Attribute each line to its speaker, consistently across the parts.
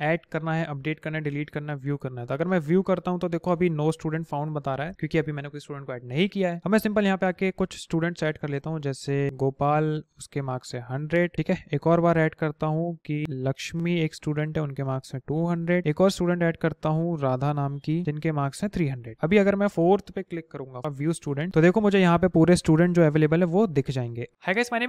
Speaker 1: Add करना है update करना है डिलीट करना है व्यू करना है। तो अगर मैं व्यू करता हूँ तो देखो अभी नो स्टूडेंट फाउंड बता रहा है, क्योंकि अभी मैंने कोई स्टूडेंट को ऐड नहीं किया है। मैं सिंपल यहाँ पे आके कुछ स्टूडेंट्स ऐड कर लेता हूँ, जैसे गोपाल उसके मार्क्स है हंड्रेड ठीक है? एक और बार ऐड करता हूँ कि लक्ष्मी एक स्टूडेंट है, उनके मार्क्स है टू हंड्रेड एक और स्टूडेंट ऐड करता हूँ राधा नाम की, जिनके मार्क्स है थ्री हंड्रेड अभी अगर मैं फोर्थ पे क्लिक करूँगा व्यू स्टूडेंट तो देखो मुझे यहाँ पे पूरे स्टूडेंट जो अवेलेबल है, वो दिख जाएँगे।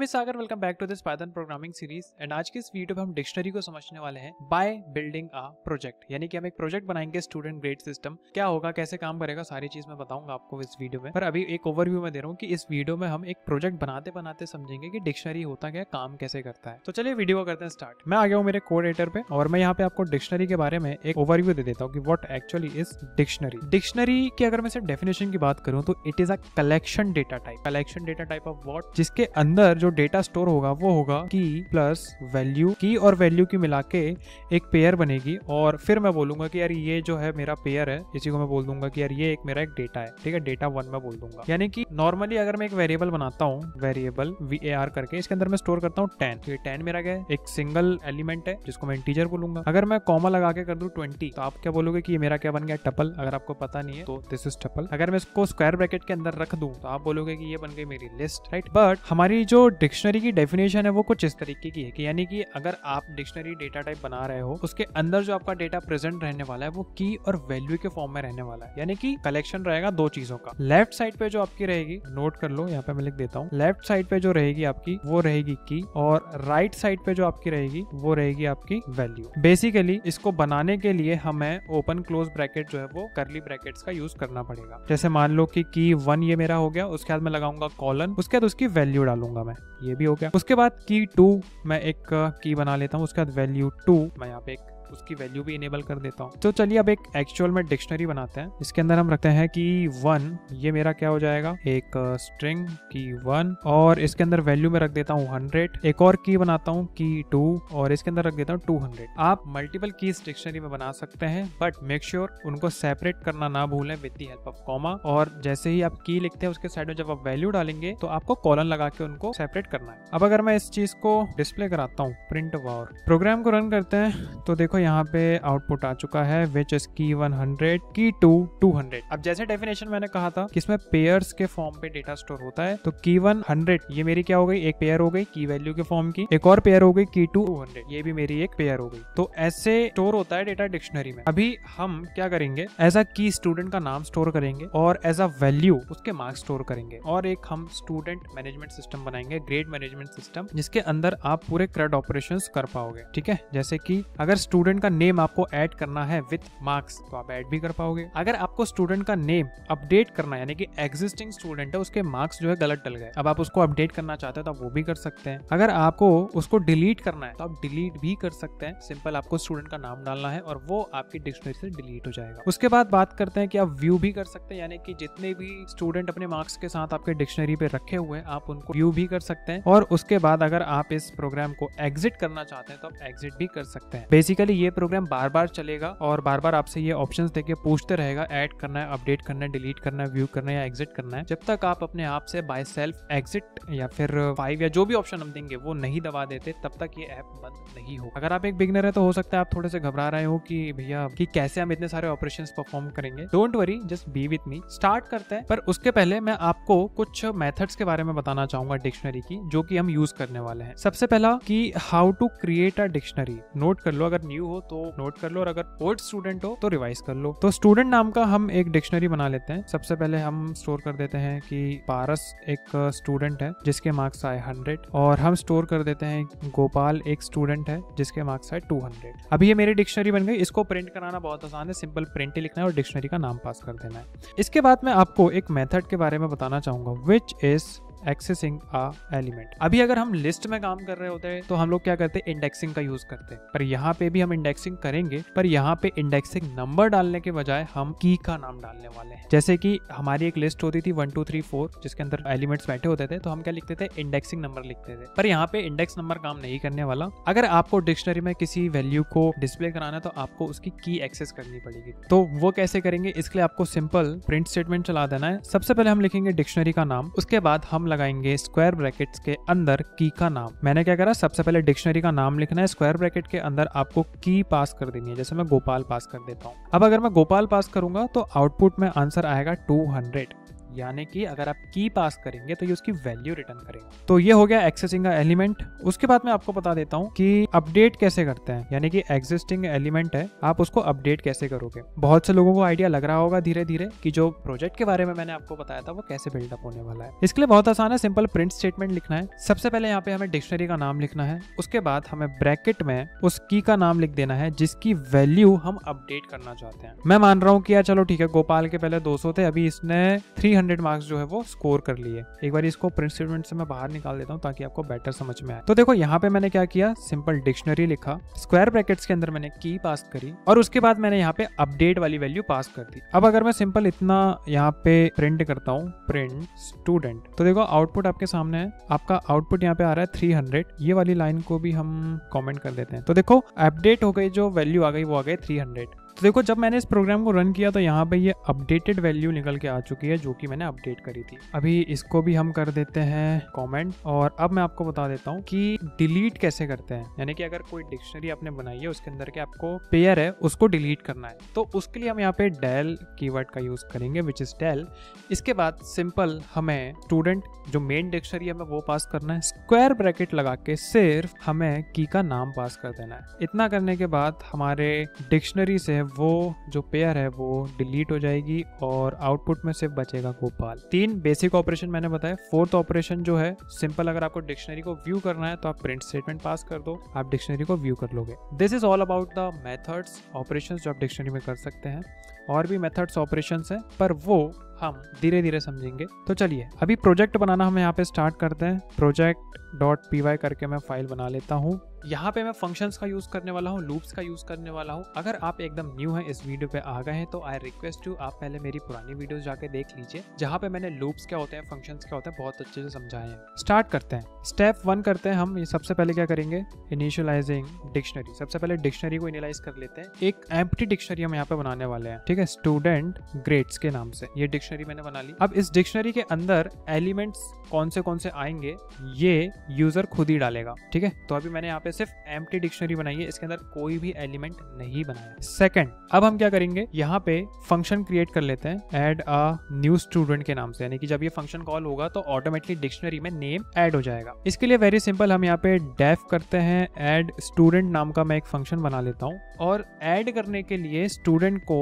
Speaker 1: Sagar welcome back to this programming series and आज की इस वीडियो हम डिक्शनरी को समझने वाले हैं। बाय बिल्डिंग अ प्रोजेक्ट यानी कि हम एक प्रोजेक्ट बनाएँगे स्टूडेंट ग्रेड सिस्टम क्या होगा, कैसे काम करेगा, सारी चीज़ मैं बताऊँगा आपको इस वीडियो में. पर अभी एक ओवरव्यू में दे रहा हूँ कि इस वीडियो में हम एक प्रोजेक्ट बनाते बनाते समझेंगे कि डिक्शनरी होता क्या, काम कैसे करता है. तो चलिए वीडियो को करते हैं स्टार्ट मैं आ गया हूँ मेरे कोड एडिटर पे और मैं यहाँ पे आपको डिक्शनरी के बारे में एक ओवरव्यू दे देता हूँ कि what actually is dictionary dictionary की अगर मैं सिर्फ़ डेफिनेशन की बात करूँ तो it is a collection data type collection data type of what जिसके अंदर जो डेटा स्टोर होगा, वो होगा की प्लस वैल्यू की और वैल्यू की मिला के एक पेयर बनेगी और फिर मैं बोलूँगा कि यार ये जो है मेरा पेयर है, इसी को मैं बोल दूँगा कि यार ये एक मेरा एक डेटा है, ठीक है? डेटा वन में बोल दूँगा। यानी कि नॉर्मली अगर मैं एक वेरिएबल बनाता हूँ वेरिएबल वी ए आर करके, इसके अंदर मैं स्टोर करता हूँ टेन तो ये टेन मेरा क्या है? एक सिंगल एलिमेंट है, जिसको मैं इंटीजर बोलूँगा। अगर मैं कॉमा लगा के कर दू ट्वेंटी तो आप क्या बोलोगे कि मेरा क्या बन गया? टपल अगर आपको पता नहीं है तो दिस इज़ टपल अगर मैं इसको स्क्वायर ब्रैकेट के अंदर रख दूँ तो आप बोलोगे कि ये बन गई मेरी लिस्ट राइट बट हमारी जो डिक्शनरी की डेफिनेशन है, वो कुछ इस तरीके की है कि यानी कि अगर आप डिक्शनरी डेटा टाइप बना रहे हो, उसके अंदर जो आपका डेटा प्रेजेंट रहने वाला है, वो की और वैल्यू के फॉर्म में रहने वाला है। यानी कि कलेक्शन रहेगा दो चीज़ों का। लेफ़्ट साइड पे जो आपकी रहेगी नोट कर लो, यहाँ पे मैं लिख देता हूँ। लेफ़्ट साइड पे जो रहेगी आपकी, वो रहेगी की और राइट साइड पे जो आपकी रहेगी, वो रहेगी आपकी वैल्यू बेसिकली इसको बनाने के लिए हमें ओपन क्लोज ब्रैकेट जो है, वो करली ब्रैकेट्स का यूज़ करना पड़ेगा। जैसे मान लो कि की वन ये मेरा हो गया, उसके बाद मैं लगाऊँगा कॉलन उसके बाद उसकी वैल्यू डालूँगा मैं। ये भी हो गया। उसके बाद की टू मैं एक की बना लेता हूँ, उसके बाद वैल्यू टू मैं यहाँ पे एक उसकी वैल्यू भी इनेबल कर देता हूँ। तो चलिए अब एक एक्चुअल में डिक्शनरी बनाते हैं। इसके अंदर हम रखते हैं कि वन ये मेरा क्या हो जाएगा? एक स्ट्रिंग की वन और इसके अंदर वैल्यू में रख देता हूँ हंड्रेड एक और की बनाता हूँ की टू और इसके अंदर रख देता हूँ टू हंड्रेड आप मल्टीपल कीज डिक्शनरी में बना सकते हैं बट मेक श्योर उनको सेपरेट करना ना भूलें with the help of comma और जैसे ही आप की लिखते हैं, उसके साइड में जब आप वैल्यू डालेंगे तो आपको कॉलन लगा के उनको सेपरेट करना है। अब अगर मैं इस चीज़ को डिस्प्ले कराता हूँ प्रिंट वॉर प्रोग्राम को रन करते हैं तो देखो यहाँ पे आउटपुट आ चुका है विच इज़ की 100 की टू 200 अब जैसे डेफिनेशन मैंने कहा था कि इसमें पेयर्स के फॉर्म पे डेटा स्टोर होता है तो की 100 ये मेरी क्या हो गई? एक पेयर हो गई की वैल्यू के फॉर्म की। एक और पेयर हो गई की टू हंड्रेड ये भी मेरी एक पेयर हो गई। तो ऐसे स्टोर होता है डेटा डिक्शनरी में। अभी हम क्या करेंगे? एज अ की स्टूडेंट का नाम स्टोर करेंगे और एज अ वैल्यू उसके मार्क्स स्टोर करेंगे। और एक हम स्टूडेंट मैनेजमेंट सिस्टम बनाएँगे ग्रेड मैनेजमेंट सिस्टम जिसके अंदर आप पूरे क्रेड ऑपरेशन कर पाओगे। ठीक है? जैसे कि अगर स्टूडेंट का नेम आपको ऐड करना है विथ मार्क्स तो आप ऐड भी कर पाओगे। अगर आपको स्टूडेंट का नेम अपडेट करना यानी कि एग्जिस्टिंग स्टूडेंट है, उसके मार्क्स जो है गलत डल गए। अब आप उसको अपडेट करना चाहते हैं तो आप वो भी कर सकते हैं। अगर आपको उसको डिलीट करना है तो आप डिलीट भी कर सकते हैं। सिंपल आपको स्टूडेंट का नाम डालना है और वो आपकी डिक्शनरी से डिलीट हो जाएगा। उसके बाद बात करते हैं कि आप व्यू भी कर सकते हैं, यानी कि जितने भी स्टूडेंट अपने मार्क्स के साथ आपके डिक्शनरी पे रखे हुए हैं, आप उनको व्यू भी कर सकते हैं। और उसके बाद अगर आप इस प्रोग्राम को एग्जिट करना चाहते हैं तो आप एग्जिट भी कर सकते हैं। बेसिकली ये प्रोग्राम बार बार चलेगा और बार बार आपसे ये ऑप्शंस देके पूछते रहेगा ऐड करना है अपडेट करना है डिलीट करना है व्यू करना है या एग्जिट करना है। जब तक आप अपने आप से बाय सेल्फ एग्जिट या फिर फाइव या जो भी ऑप्शन हम देंगे, वो नहीं दबा देते, तब तक ये ऐप बंद नहीं हो अगर आप एक बिगनर है तो हो सकता है आप थोड़े से घबरा रहे हो कि भैया, कि कैसे हम इतने सारे ऑपरेशन परफॉर्म करेंगे। Don't worry just be with me start करते हैं, पर उसके पहले मैं आपको कुछ मेथड्स के बारे में बताना चाहूँगा डिक्शनरी की, जो कि हम यूज़ करने वाले हैं। सबसे पहला कि how to create a dictionary note कर लो, अगर न्यू हो तो नोट कर लो और अगर ओल्ड स्टूडेंट हो तो रिवाइज कर लो। तो स्टूडेंट नाम का हम एक डिक्शनरी बना लेते हैं। सबसे पहले हम स्टोर कर देते हैं कि पारस एक स्टूडेंट है, जिसके मार्क्स आए हंड्रेड और हम स्टोर कर देते हैं गोपाल एक स्टूडेंट है, जिसके मार्क्स आए टू हंड्रेड अभी ये मेरी डिक्शनरी बन गई। इसको प्रिंट कराना बहुत आसान है। सिंपल प्रिंट ही लिखना है और डिक्शनरी का नाम पास कर देना है। इसके बाद मैं आपको एक मेथड के बारे में बताना चाहूँगा which is accessing a element अभी अगर हम लिस्ट में काम कर रहे होते हैं तो हम लोग क्या करते हैं? इंडेक्सिंग का यूज़ करते हैं। पर यहाँ पे भी हम इंडेक्सिंग करेंगे, पर यहाँ पे इंडेक्सिंग नंबर डालने के बजाय हम की का नाम डालने वाले हैं। जैसे कि हमारी एक लिस्ट होती थी वन टू थ्री फोर जिसके अंदर एलिमेंट्स बैठे होते थे तो हम क्या लिखते थे? इंडेक्सिंग नंबर लिखते थे। पर यहाँ पे इंडेक्स नंबर काम नहीं करने वाला। अगर आपको डिक्शनरी में किसी वैल्यू को डिस्प्ले कराना तो आपको उसकी की एक्सेस करनी पड़ेगी। तो वो कैसे करेंगे? इसके लिए आपको सिंपल प्रिंट स्टेटमेंट चला देना है। सबसे पहले हम लिखेंगे डिक्शनरी का नाम। उसके बाद हम लगाएँगे स्क्वायर ब्रैकेट्स के अंदर की का नाम। मैंने क्या करा, सबसे पहले डिक्शनरी का नाम लिखना है स्क्वायर ब्रैकेट के अंदर आपको की पास कर देनी है, जैसे मैं गोपाल पास कर देता हूँ। अब अगर मैं गोपाल पास करूँगा तो आउटपुट में आंसर आएगा 200 यानी कि अगर आप की पास करेंगे तो ये उसकी वैल्यू रिटर्न करेगा। तो ये हो गया एक्सेसिंग का एलिमेंट उसके बाद मैं आपको बता देता हूँ कि अपडेट कैसे करते हैं। यानी कि एग्जिस्टिंग एलिमेंट है, आप उसको अपडेट कैसे करोगे? बहुत से लोगों को आइडिया लग रहा होगा धीरे धीरे कि जो प्रोजेक्ट के बारे में मैंने आपको बताया था, वो कैसे बिल्डअप होने वाला है। इसके लिए बहुत आसान है सिंपल प्रिंट स्टेटमेंट लिखना है। सबसे पहले यहाँ पे हमें डिक्शनरी का नाम लिखना है। उसके बाद हमें ब्रैकेट में उस की का नाम लिख देना है, जिसकी वैल्यू हम अपडेट करना चाहते हैं। मैं मान रहा हूँ कि यार चलो ठीक है, गोपाल के पहले 200 थे, अभी इसने 300 मार्क्स जो है वो स्कोर कर लिए। एक बार इसको प्रिंट स्टेटमेंट से मैं बाहर निकाल देता हूँ ताकि आपको बेटर समझ में आए। तो देखो, यहाँ पे मैंने क्या किया? सिंपल डिक्शनरी लिखा। स्क्वायर ब्रैकेट्स के अंदर मैंने की पास करी और उसके बाद मैंने यहाँ पे अपडेट वाली वैल्यू पास कर दी। अब अगर मैं सिंपल इतना यहाँ पे प्रिंट करता हूँ प्रिंट स्टूडेंट तो देखो आउटपुट आपके सामने है। आपका आउटपुट यहाँ पे आ रहा है थ्री हंड्रेड ये वाली लाइन को भी हम कॉमेंट कर देते हैं। तो देखो अपडेट हो गई जो वैल्यू आ गई वो आ गई थ्री हंड्रेड तो देखो, जब मैंने इस प्रोग्राम को रन किया तो यहाँ पे ये अपडेटेड वैल्यू निकल के आ चुकी है, जो कि मैंने अपडेट करी थी। अभी इसको भी हम कर देते हैं कमेंट और अब मैं आपको बता देता हूँ कि डिलीट कैसे करते हैं। यानी कि अगर कोई डिक्शनरी आपने बनाई है, उसके अंदर के आपको पेयर है, उसको डिलीट करना है। तो उसके लिए हम यहाँ पे डेल कीवर्ड का यूज़ करेंगे विच इज़ डेल इसके बाद सिंपल हमें स्टूडेंट जो मेन डिक्शनरी हमें वो पास करना है स्क्वायर ब्रैकेट लगा के सिर्फ़ हमें की का नाम पास कर देना है। इतना करने के बाद हमारे डिक्शनरी से वो जो पेयर है, वो डिलीट हो जाएगी और आउटपुट में सिर्फ़ बचेगा गोपाल तीन बेसिक ऑपरेशन मैंने बताया फोर्थ ऑपरेशन जो है सिंपल अगर आपको डिक्शनरी को व्यू करना है तो आप प्रिंट स्टेटमेंट पास कर दो. आप डिक्शनरी को व्यू कर लोगे. This is all about the methods operation जो आप डिक्शनरी में कर सकते हैं. और भी मेथड्स ऑपरेशन है, पर वो हम धीरे धीरे समझेंगे। तो चलिए, अभी प्रोजेक्ट बनाना हम यहाँ पे स्टार्ट करते हैं। प्रोजेक्ट डॉट पी वाई करके मैं फ़ाइल बना लेता हूँ। यहाँ पे मैं फ़ंक्शंस का यूज़ करने वाला हूँ लूप्स का यूज़ करने वाला हूँ। अगर आप एकदम न्यू है इस वीडियो पे आ गए हैं तो आई रिक्वेस्ट यू आप पहले मेरी पुरानी वीडियोस जाके देख लीजिए, जहाँ पे मैंने लूप्स क्या होते हैं फ़ंक्शंस क्या होते हैं, बहुत अच्छे से समझाए हैं। स्टार्ट करते हैं। स्टेप वन करते हैं हम सबसे पहले क्या करेंगे? इनिशियलाइजिंग डिक्शनरी सबसे पहले डिक्शनरी को इनिलाइज कर लेते हैं। एक एम्प्टी डिक्शनरी हम यहाँ पे बनाने वाले हैं, ठीक स्टूडेंट ग्रेड्स के नाम से। ये डिक्शनरी मैंने बना ली। अब इस डिक्शनरी के अंदर एलिमेंट्स कौन से कौन से आएँगे, ये यूज़र खुद ही डालेगा, ठीक है? तो अभी मैंने यहाँ पे सिर्फ़ एम्प्टी डिक्शनरी बनाई है, इसके अंदर कोई भी एलिमेंट नहीं बनाया सेकंड अब हम क्या करेंगे? यहाँ पे फ़ंक्शन क्रिएट कर लेते हैं एड अ न्यू स्टूडेंट के नाम से। यानी कि जब ये फ़ंक्शन कॉल होगा तो ऑटोमेटिकली डिक्शनरी में नेम एड हो जाएगा। इसके लिए वेरी सिंपल हम यहाँ पे डेफ करते हैं एड स्टूडेंट नाम का मैं एक फ़ंक्शन बना लेता हूँ। और एड करने के लिए स्टूडेंट को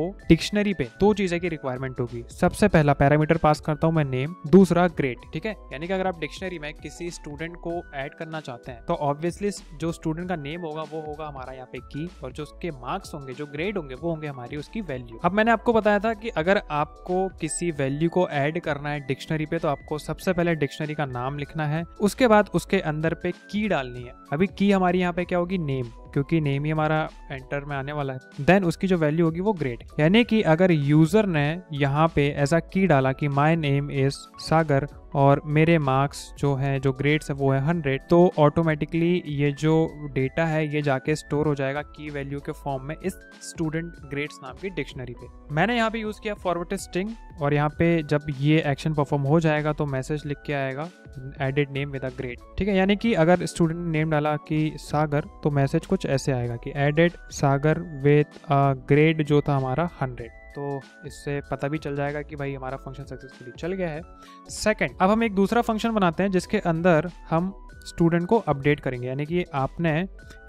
Speaker 1: डिक्शनरी पे दो चीज़ें की रिक्वायरमेंट होगी। सबसे पहला पैरामीटर पास करता हूँ मैं नेम दूसरा ग्रेड ठीक है? यानी कि अगर आप डिक्शनरी में किसी स्टूडेंट को ऐड करना चाहते हैं तो ऑब्वियसली जो स्टूडेंट का नेम होगा, वो होगा हमारा यहाँ पे की और जो उसके मार्क्स होंगे, जो ग्रेड होंगे, वो होंगे हमारी उसकी वैल्यू अब मैंने आपको बताया था कि अगर आपको किसी वैल्यू को ऐड करना है डिक्शनरी पे तो आपको सबसे पहले डिक्शनरी का नाम लिखना है, उसके बाद उसके अंदर पे की डालनी है। अभी की हमारी यहाँ पे क्या होगी? नेम क्योंकि नेम ही हमारा एंटर में आने वाला है। देन उसकी जो वैल्यू होगी वो ग्रेट यानी कि अगर यूज़र ने यहाँ पे ऐसा की डाला कि माई नेम इज़ सागर और मेरे मार्क्स जो है, जो ग्रेड्स है, वो है हंड्रेड तो ऑटोमेटिकली ये जो डेटा है, ये जाके स्टोर हो जाएगा की वैल्यू के फॉर्म में इस स्टूडेंट ग्रेड्स नाम की डिक्शनरी पे। मैंने यहाँ पे यूज़ किया फॉरवर्ड स्ट्रिंग और यहाँ पे जब ये एक्शन परफॉर्म हो जाएगा तो मैसेज लिख के आएगा added name with a grade ठीक है, यानी कि अगर स्टूडेंट नेम डाला कि सागर तो मैसेज कुछ ऐसे आएगा कि एडेड सागर विद ग्रेड जो था हमारा हंड्रेड तो इससे पता भी चल जाएगा कि भाई हमारा फ़ंक्शन सक्सेसफुली चल गया है। सेकंड अब हम एक दूसरा फ़ंक्शन बनाते हैं जिसके अंदर हम स्टूडेंट को अपडेट करेंगे, यानी कि आपने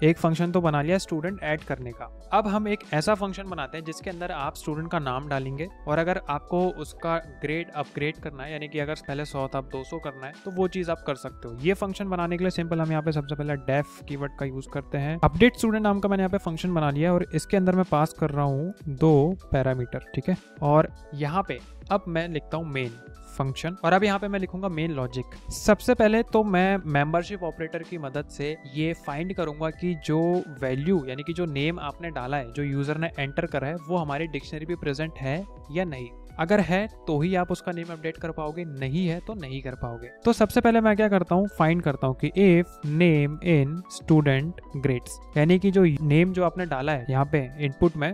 Speaker 1: एक फ़ंक्शन तो बना लिया स्टूडेंट ऐड करने का। अब हम एक ऐसा फ़ंक्शन बनाते हैं जिसके अंदर आप स्टूडेंट का नाम डालेंगे और अगर आपको उसका ग्रेड अपग्रेड करना है, यानी कि अगर पहले सौ था, अब दो करना है तो वो चीज़ आप कर सकते हो। ये फ़ंक्शन बनाने के लिए सिंपल हम यहाँ पे सबसे पहले डेफ कीवर्ड का यूज़ करते हैं। अपडेट स्टूडेंट नाम का मैंने यहाँ पे फ़ंक्शन बना लिया और इसके अंदर मैं पास कर रहा हूँ दो पैरामीटर ठीक है? और यहाँ पे अब मैं लिखता हूँ मेन फ़ंक्शन और अब यहाँ पे मैं लिखूँगा मेन लॉजिक सबसे पहले तो मैं मेंबरशिप ऑपरेटर की मदद से ये फाइंड करूँगा कि जो वैल्यू यानी कि जो नेम आपने डाला है, जो यूज़र ने एंटर करा है, वो हमारी डिक्शनरी पे प्रेजेंट है या नहीं। अगर है तो ही आप उसका नेम अपडेट कर पाओगे, नहीं है तो नहीं कर पाओगे। तो सबसे पहले मैं क्या करता हूँ फाइंड करता हूँ कि if name in student grades यानी कि जो नेम जो आपने डाला है यहाँ पे इनपुट में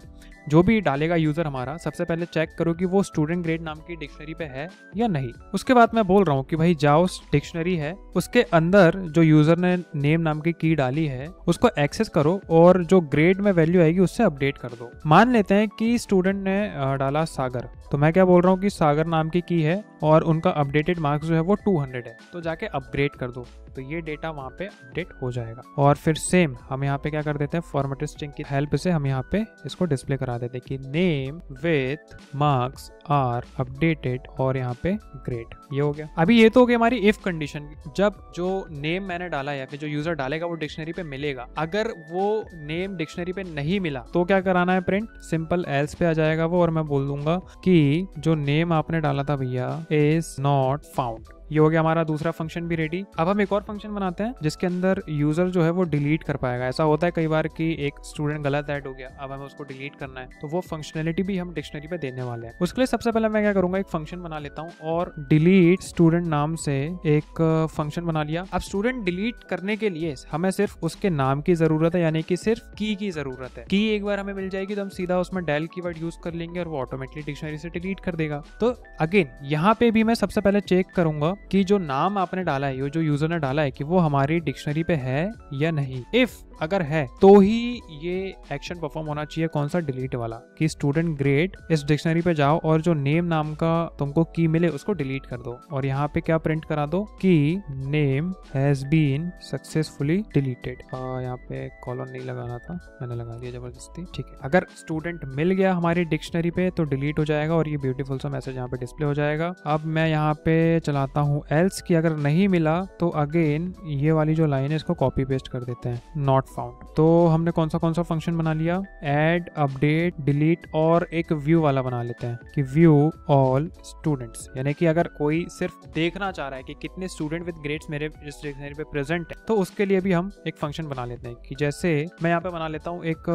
Speaker 1: जो भी डालेगा यूज़र हमारा, सबसे पहले चेक करो कि वो स्टूडेंट ग्रेड नाम की डिक्शनरी पे है या नहीं। उसके बाद मैं बोल रहा हूँ कि भाई, जाओ डिक्शनरी है, उसके अंदर जो यूज़र ने नेम नाम की की डाली है, उसको एक्सेस करो और जो ग्रेड में वैल्यू आएगी, उससे अपडेट कर दो। मान लेते हैं कि स्टूडेंट ने डाला सागर। तो मैं क्या बोल रहा हूँ कि सागर नाम की की है और उनका अपडेटेड मार्क्स जो है वो 200 है। तो जाके अपग्रेड कर दो। तो ये डेटा वहाँ पे अपडेट हो जाएगा। और फिर सेम हम यहाँ पे क्या कर देते हैं? फॉर्मेट स्ट्रिंग की हेल्प से हम यहाँ पे इसको डिस्प्ले करा देते हैं कि name with marks are updated और यहाँ पे ग्रेड ये हो गया। अभी ये तो हो गया हमारी इफ़ कंडीशन जब जो नेम मैंने डाला फिर जो यूज़र डालेगा वो डिक्शनरी पे मिलेगा। अगर वो नेम डिक्शनरी पे नहीं मिला तो क्या कराना है प्रिंट सिंपल एल्स पे आ जाएगा वो और मैं बोल दूँगा कि जो नेम आपने डाला था भैया इज़ नॉट फाउंड ये हो गया हमारा दूसरा फ़ंक्शन भी रेडी अब हम एक और फ़ंक्शन बनाते हैं, जिसके अंदर यूज़र जो है वो डिलीट कर पाएगा. ऐसा होता है कई बार कि एक स्टूडेंट गलत ऐड हो गया, अब हमें उसको डिलीट करना है तो वो फंक्शनलिटी भी हम डिक्शनरी पे देने वाले हैं. उसके लिए सबसे पहले मैं क्या करूँगा, एक फ़ंक्शन बना लेता हूँ और डिलीट स्टूडेंट नाम से एक फ़ंक्शन बना लिया. अब स्टूडेंट डिलीट करने के लिए हमें सिर्फ़ उसके नाम की ज़रूरत है, यानी कि सिर्फ़ की की ज़रूरत है. की एक बार हमें मिल जाएगी तो हम सीधा उसमें डेल की वर्ड यूज़ कर लेंगे और वो ऑटोमेटिकली डिक्शनरी से डिलीट कर देगा. तो अगेन यहाँ पे भी मैं सबसे पहले चेक करूँगा कि जो नाम आपने डाला है जो यूज़र ने डाला है कि वो हमारी डिक्शनरी पे है या नहीं। इफ़ अगर है तो ही ये एक्शन परफॉर्म होना चाहिए कौन सा डिलीट वाला? कि स्टूडेंट ग्रेड इस डिक्शनरी पे जाओ और जो नेम नाम का तुमको की मिले उसको डिलीट कर दो। और यहाँ पे क्या प्रिंट करा दो? कि name has been successfully deleted यहाँ पे कॉलर नहीं लगाना था, मैंने लगा दिया ज़बरदस्ती। ठीक है, अगर स्टूडेंट मिल गया हमारी डिक्शनरी पे तो डिलीट हो जाएगा और ये ब्यूटीफुल सा मैसेज यहाँ पे डिस्प्ले हो जाएगा। अब मैं यहाँ पे चलाता हूँ एल्स की अगर नहीं मिला तो अगेन ये वाली जो लाइन है, इसको कॉपी पेस्ट कर देते हैं। नॉट नॉट फाउंड तो हमने कौन सा कौन सा फ़ंक्शन बना लिया? एड अपडेट डिलीट और एक व्यू वाला बना लेते हैं कि व्यू ऑल स्टूडेंट्स यानी कि अगर कोई सिर्फ़ देखना चाह रहा है कि कितने स्टूडेंट विद ग्रेड्स मेरे पे प्रेजेंट है तो उसके लिए भी हम एक फ़ंक्शन बना लेते हैं कि जैसे मैं यहाँ पे बना लेता हूँ एक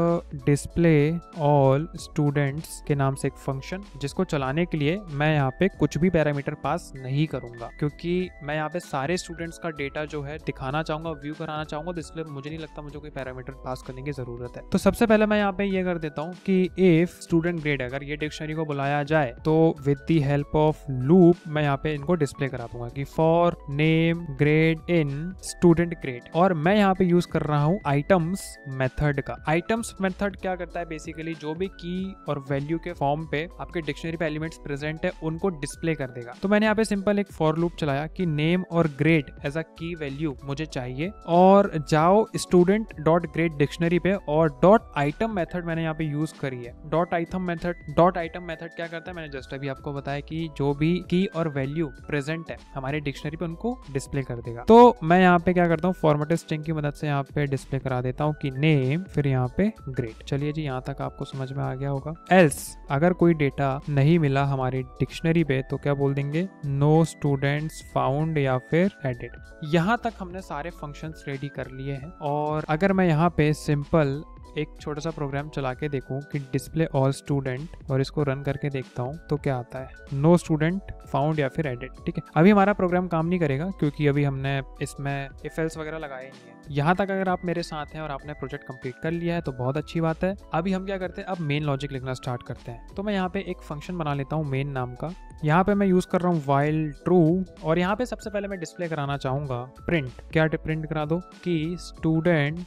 Speaker 1: डिस्प्ले ऑल स्टूडेंट्स के नाम से एक फ़ंक्शन जिसको चलाने के लिए मैं यहाँ पे कुछ भी पैरामीटर पास नहीं करूँगा। क्योंकि मैं यहाँ पे सारे स्टूडेंट्स का डेटा जो है दिखाना चाहूँगा व्यू कराना चाहूँगा तो इसलिए मुझे नहीं लगता मुझे जो कोई पैरामीटर पास करने की ज़रूरत है। तो सबसे पहले मैं यहाँ पे ये कर देता हूँ कि इफ़ स्टूडेंट ग्रेड अगर ये डिक्शनरी को बुलाया जाए तो with the help of loop मैं यहाँ पे इनको डिस्प्ले करा दूँगा कि for name grade in student grade और मैं यहाँ पे यूज़ कर रहा हूँ आइटम्स मेथड का। आइटम्स मेथड क्या करता है बेसिकली जो भी की और वैल्यू के फॉर्म पे आपके डिक्शनरी पे एलिमेंट्स प्रेजेंट है, उनको डिस्प्ले कर देगा। तो मैंने यहाँ पे सिंपल एक फॉर लूप चलाया कि नेम और ग्रेड एज अ की वैल्यू मुझे चाहिए। और जाओ स्टूडेंट डॉट ग्रेड डिक्शनरी पे और डॉट आइटम मेथड मैंने यहाँ पे यूज़ करी है। Dot item method dot item method क्या करता है? मैंने जस्ट अभी आपको बताया कि जो भी की और वैल्यू प्रेजेंट है, हमारे डिक्शनरी पे उनको डिस्प्ले कर देगा। तो मैं यहाँ पे क्या करता हूँ? फॉर्मेटेड स्ट्रिंग की मदद से यहाँ पे डिस्प्ले करा देता हूँ कि नेम फिर यहाँ पे ग्रेड चलिए जी, यहाँ तक आपको समझ में आ गया होगा। एल्स अगर कोई डेटा नहीं मिला हमारी डिक्शनरी पे तो क्या बोल देंगे? नो स्टूडेंट्स फाउंड या फिर एडिट यहाँ तक हमने सारे फ़ंक्शंस रेडी कर लिए हैं और अगर मैं यहाँ पे सिंपल एक छोटा सा प्रोग्राम चला के देखूँ कि डिस्प्ले ऑल स्टूडेंट और इसको रन करके देखता हूँ तो क्या आता है? नो स्टूडेंट फाउंड या फिर एडिट ठीक है? अभी हमारा प्रोग्राम काम नहीं करेगा क्योंकि अभी हमने इसमें इफेल्स वगैरह लगाए नहीं है। यहाँ तक अगर आप मेरे साथ हैं और आपने प्रोजेक्ट कंप्लीट कर लिया है तो बहुत अच्छी बात है। अभी हम क्या करते हैं? अब मेन लॉजिक लिखना स्टार्ट करते हैं। तो मैं यहाँ पे एक फ़ंक्शन बना लेता हूँ मेन नाम का। यहाँ पे मैं यूज़ कर रहा हूँ वाइल ट्रू और यहाँ पे सबसे पहले मैं डिस्प्ले कराना चाहूँगा प्रिंट क्या प्रिंट करा दो? कि स्टूडेंट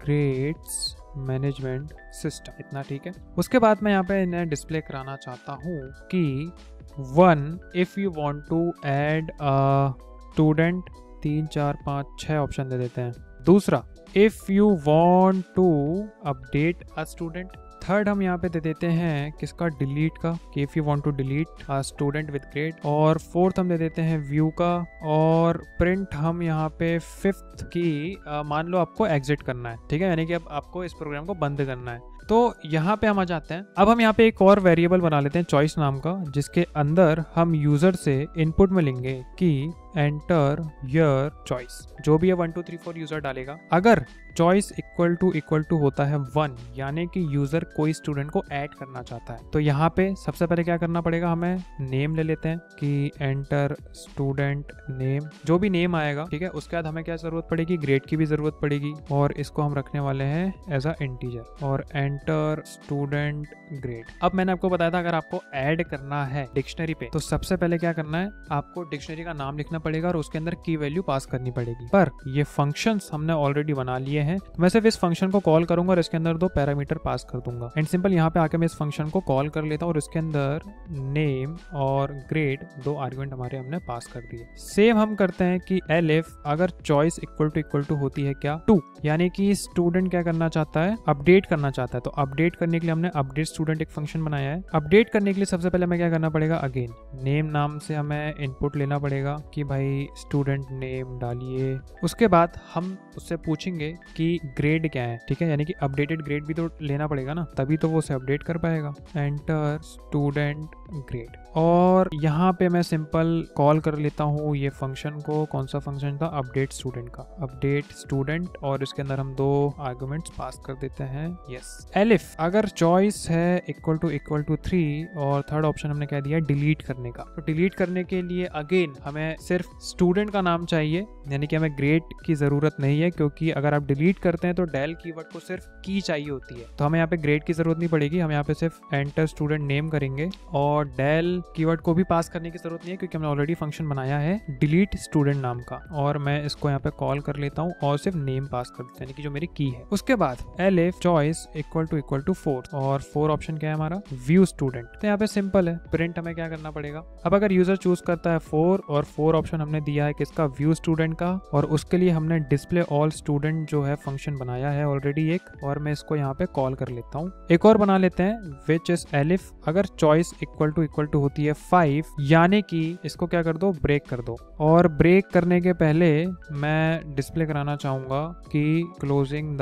Speaker 1: ग्रेड्स मैनेजमेंट सिस्टम इतना ठीक है। उसके बाद मैं यहाँ पे इन्हें डिस्प्ले कराना चाहता हूँ कि one if you want to add a student तीन, चार, पाँच छः ऑप्शन दे देते हैं। दूसरा if you want to update a student third हम यहाँ पे दे देते हैं किसका? डिलीट का। कि if you want to delete a student with grade और फोर्थ हम दे देते हैं व्यू का, और प्रिंट हम यहाँ पे फिफ्थ की मान लो आपको एग्जिट करना है। ठीक है? यानी कि अब आपको इस प्रोग्राम को बंद करना है। तो यहाँ पे हम आ जाते हैं। अब हम यहाँ पे एक और वेरिएबल बना लेते हैं चॉइस नाम का, जिसके अंदर हम यूज़र से इनपुट में लेंगे कि एंटर योर चॉइस जो भी है one two three four user डालेगा। अगर choice equal to equal to होता है वन यानी कि यूज़र कोई स्टूडेंट को ऐड करना चाहता है। तो यहाँ पे सबसे पहले क्या करना पड़ेगा? हमें नेम ले लेते हैं कि एंटर स्टूडेंट नेम जो भी नेम आएगा, ठीक है, उसके बाद हमें क्या ज़रूरत पड़ेगी? ग्रेड की भी ज़रूरत पड़ेगी। और इसको हम रखने वाले हैं एज अ इंटीजर और एंटर स्टूडेंट ग्रेड अब मैंने आपको बताया था, अगर आपको ऐड करना है डिक्शनरी पे तो सबसे पहले क्या करना है? आपको डिक्शनरी का नाम लिखना पड़ेगा और उसके अंदर की वैल्यू पास करनी पड़ेगी। पर ये फ़ंक्शंस हमने ऑलरेडी बना लिए हैं। तो मैं सिर्फ़ इस फ़ंक्शन को कॉल करूँगा और इसके अंदर दो पैरामीटर पास कर दूँगा। एंड सिंपल यहाँ पे आके मैं इस फ़ंक्शन को कॉल कर लेता हूँ और इसके अंदर नेम और ग्रेड दो आर्ग्यूमेंट हमारे हमने पास कर दिए। सेम हम करते हैं कि एल एफ़ अगर choice equal to equal to होती है क्या? टू यानी कि स्टूडेंट क्या करना चाहता है? अपडेट करना चाहता है। तो अपडेट करने के लिए हमने अपडेट स्टूडेंट एक फ़ंक्शन बनाया है। अपडेट करने के लिए सबसे पहले हमें क्या करना पड़ेगा? अगेन नेम नाम से हमें इनपुट लेना पड़ेगा कि भाई स्टूडेंट नेम डालिए। उसके बाद हम उससे पूछेंगे कि ग्रेड क्या है, ठीक है? यानी कि अपडेटेड ग्रेड भी तो लेना पड़ेगा ना, तभी तो वो उसे अपडेट कर पाएगा। एंटर स्टूडेंट ग्रेड और यहाँ पे मैं सिंपल कॉल कर लेता हूँ ये फ़ंक्शन को। कौन सा फ़ंक्शन था? अपडेट स्टूडेंट का। अपडेट स्टूडेंट और इसके अंदर हम दो आर्गुमेंट्स पास कर देते हैं। यस एलिफ अगर चॉइस है equal to equal to three और थर्ड ऑप्शन हमने कह दिया? डिलीट करने का। तो डिलीट करने के लिए अगेन हमें सिर्फ़ स्टूडेंट का नाम चाहिए। यानी कि हमें ग्रेड की ज़रूरत नहीं है क्योंकि अगर आप डिलीट करते हैं तो डेल कीवर्ड को सिर्फ़ की चाहिए होती है। तो हमें यहाँ पे ग्रेड की ज़रूरत नहीं पड़ेगी। हम यहाँ पे सिर्फ़ एंटर स्टूडेंट नेम करेंगे और डेल कीवर्ड को भी पास करने की ज़रूरत नहीं है, क्योंकि हमने ऑलरेडी फ़ंक्शन बनाया है डिलीट स्टूडेंट नाम का। और मैं इसको यहाँ पे कॉल कर लेता हूँ और सिर्फ़ नेम पास कर देता यानी कि जो मेरी की है। उसके बाद elif choice equal to equal to four और फोर ऑप्शन क्या है हमारा? व्यू स्टूडेंट तो यहाँ पे सिंपल है प्रिंट हमें क्या करना पड़ेगा? अब अगर यूज़र चूज़ करता है फोर और फोर ऑप्शन हमने दिया है किसका? व्यू स्टूडेंट का, और उसके लिए हमने डिस्प्ले ऑल स्टूडेंट जो है फ़ंक्शन बनाया है ऑलरेडी एक, और मैं इसको यहाँ पे कॉल कर लेता हूँ। एक और बना लेते हैं विच इज़ एलिफ अगर choice equal to equal to होती है फाइव यानी कि इसको क्या कर दो ब्रेक कर दो। और ब्रेक करने के पहले मैं डिस्प्ले कराना चाहूँगा कि क्लोजिंग द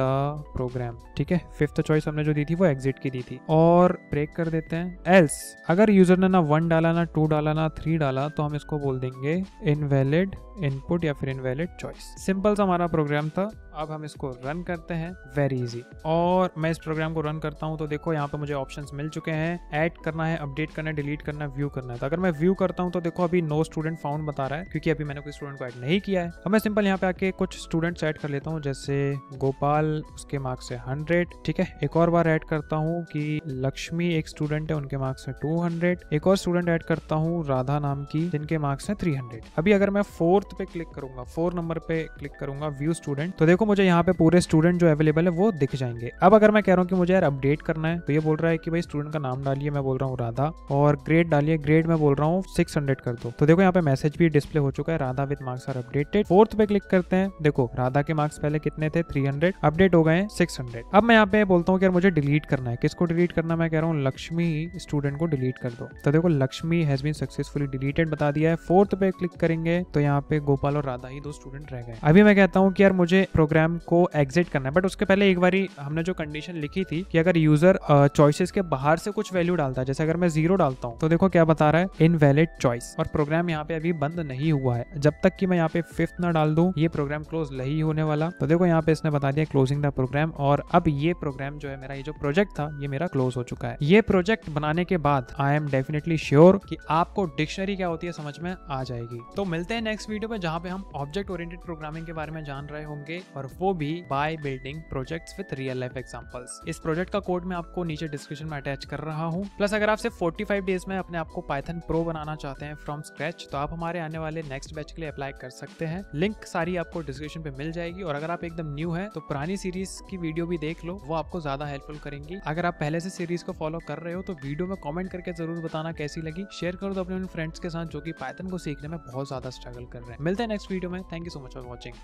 Speaker 1: प्रोग्राम ठीक है? फिफ्थ चॉइस हमने जो दी थी वो एग्जिट की दी थी। और ब्रेक कर देते हैं। एल्स अगर यूज़र ने ना वन डाला, ना टू डाला, ना थ्री डाला तो हम इसको बोल देंगे इनवैलिड इनपुट या फिर इनवैलिड चॉइस सिंपल सा हमारा प्रोग्राम था। अब हम इसको रन करते हैं. वेरी इजी और मैं इस प्रोग्राम को रन करता हूँ तो देखो यहाँ पे मुझे ऑप्शंस मिल चुके हैं. ऐड करना है अपडेट करना है डिलीट करना है व्यू करना है. तो अगर मैं व्यू करता हूँ तो देखो अभी नो स्टूडेंट फाउंड बता रहा है, क्योंकि अभी मैंने कोई स्टूडेंट को ऐड नहीं किया है. अब मैं सिंपल यहाँ पे आके कुछ स्टूडेंट्स ऐड कर लेता हूँ, जैसे गोपाल उसके मार्क्स है हंड्रेड ठीक है? एक और बार ऐड करता हूँ कि लक्ष्मी एक स्टूडेंट है, उनके मार्क्स है टू हंड्रेड एक और स्टूडेंट ऐड करता हूँ राधा नाम की, जिनके मार्क्स है थ्री हंड्रेड अभी अगर मैं फोर्थ पे क्लिक करूँगा फोर नंबर पे क्लिक करूँगा व्यू स्टूडेंट तो देखो मुझे यहाँ पे पूरे स्टूडेंट जो अवेलेबल है, वो दिख जाएँगे। अब अगर मैं कह रहा हूँ कि मुझे यार अपडेट करना है तो ये बोल रहा है कि भाई स्टूडेंट का नाम डालिए, मैं बोल रहा हूँ राधा, और ग्रेड डालिए ग्रेड में बोल रहा हूँ सिक्स हंड्रेड कर दो। तो देखो यहाँ पे मैसेज भी डिस्प्ले हो चुका है, Radha with marks are updated fourth पे क्लिक करते हैं, देखो राधा के मार्क्स पहले कितने थे? थ्री अपडेट हो गए सिक्स हंड्रेड अब मैं यहाँ पे बोलता हूँ कि यार मुझे डिलीट करना है। किसको डिलीट करना मैं कह रहा हूँ लक्ष्मी स्टूडेंट को डिलीट कर दो। तो देखो Lakshmi has been successfully deleted बता दिया है। फोर्थ पे क्लिक करेंगे तो यहाँ पे गोपाल और राधा ही दो स्टूडेंट रह गए। अभी मैं कहता हूँ कि यार मुझे प्रोग्राम को एग्जिट करना है। बट उसके पहले एक बारी हमने जो कंडीशन लिखी थी कि अगर यूज़र चॉइसेस के बाहर से कुछ वैल्यू डालता है, जैसे अगर मैं ज़ीरो डालता हूँ तो देखो क्या बता रहा है इनवैलिड चॉइस और प्रोग्राम यहाँ पे अभी बंद नहीं हुआ है। जब तक कि मैं यहाँ पे फिफ्थ ना डाल दूँ, ये प्रोग्राम क्लोज नहीं होने वाला। तो देखो यहाँ पे इसने बता दिया क्लोजिंग द प्रोग्राम और अब ये प्रोग्राम जो है मेरा, ये जो प्रोजेक्ट था, ये मेरा क्लोज हो चुका है। ये प्रोजेक्ट बनाने के बाद आई एम डेफिनेटली श्योर कि आपको डिक्शनरी क्या होती है, समझ में आ जाएगी। तो मिलते हैं नेक्स्ट वीडियो में, जहाँ पे हम ऑब्जेक्ट ओरिएंटेड प्रोग्रामिंग के बारे में जान रहे होंगे। और वो भी by building projects with real life examples इस प्रोजेक्ट का कोड मैं आपको नीचे डिस्क्रिप्शन में अटैच कर रहा हूँ। प्लस अगर आप सिर्फ़ 45 डेज़ में अपने आप को पाइथन प्रो बनाना चाहते हैं फ्रॉम स्क्रैच तो आप हमारे आने वाले नेक्स्ट बैच के लिए अप्लाई कर सकते हैं। लिंक सारी आपको डिस्क्रिप्शन पे मिल जाएगी और अगर आप एकदम न्यू है तो पुरानी सीरीज़ की वीडियो भी देख लो, वो आपको ज़्यादा हेल्पफुल करेंगी। अगर आप पहले से सीरीज़ को फॉलो कर रहे हो तो वीडियो में कमेंट करके ज़रूर बताना कैसी लगी। शेयर करो तो अपने फ्रेंड्स के साथ जो कि पाइथन को सीखने में बहुत ज़्यादा स्ट्रगल कर रहे हैं। मिलते हैं नेक्स्ट वीडियो में। Thank you so much for watching